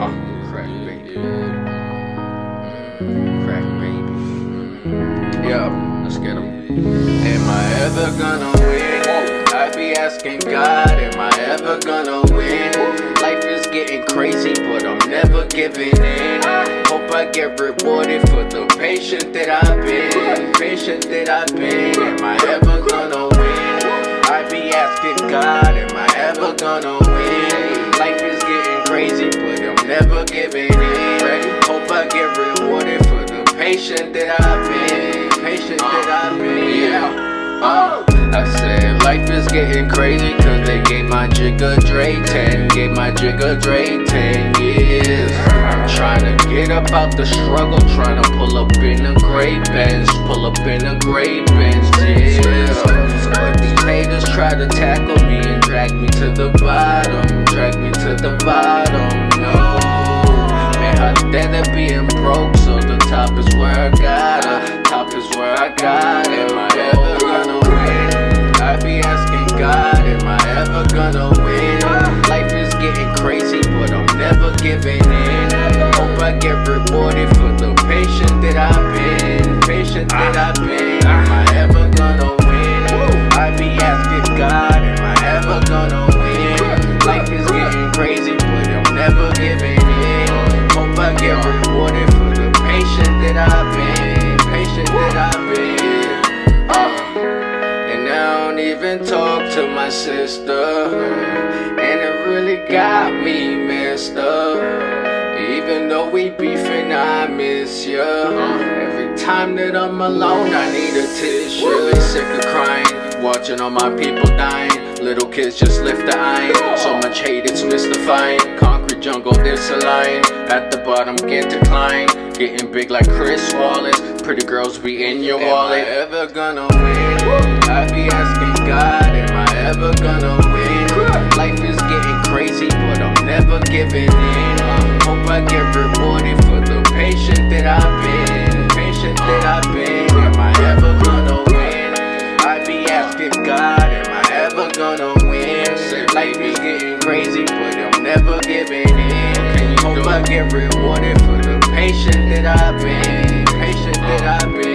Uh, Krak baby. Krak Baby. Yeah, let's get 'em. Am I ever gonna win? I be asking God, am I ever gonna win? Life is getting crazy, but I'm never giving in. Hope I get rewarded for the patient that I've been. Patient that I've been. Am I ever gonna win? I be asking God, am I ever gonna win? Life is getting crazy, but never giving in. Hope I get rewarded for the patient that I've been. Patient that I've been. Yeah. Uh, I said life is getting crazy cause they gave my jigger Dre 10 Gave my jigger Dre 10 years I'm trying to get up out the struggle Trying to pull up in a great bench Pull up in a great bench, yeah But these haters try to tackle me and drag me to the bottom Drag me to the bottom, no Dare they being broke So the top is where I gotta Top is where I got Am I ever gonna win? I be asking God Am I ever gonna win? Life is getting crazy But I'm never giving in Hope I get rewarded For the patient that I've been Patient that I've been Don't talk to my sister. And it really got me messed up. Even though we beefing, I miss ya. Every time that I'm alone, I need a tissue. Really sick of crying Watching all my people dying. Little kids just lift the iron. So much hate, it's mystifying Concrete jungle, it's a line At the bottom, get decline. Getting big like Chris Wallace. Pretty girls be in your wallet Am I ever gonna win? I be asking God Am I ever gonna win? Life is getting crazy But I'm never giving in. Hope I get rewarded Life is getting crazy But I'm never giving in. Can you Hope I get rewarded For the patient that I've been. Patient that I've been